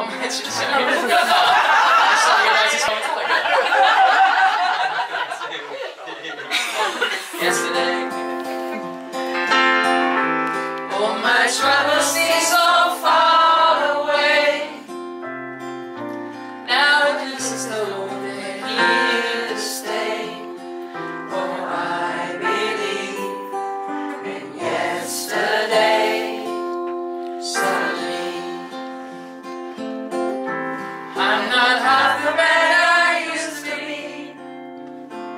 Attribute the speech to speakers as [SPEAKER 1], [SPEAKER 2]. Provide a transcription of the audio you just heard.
[SPEAKER 1] あんまり知らないけどさ、下の大事されてたけど。Yesterday, all my troubles seem so.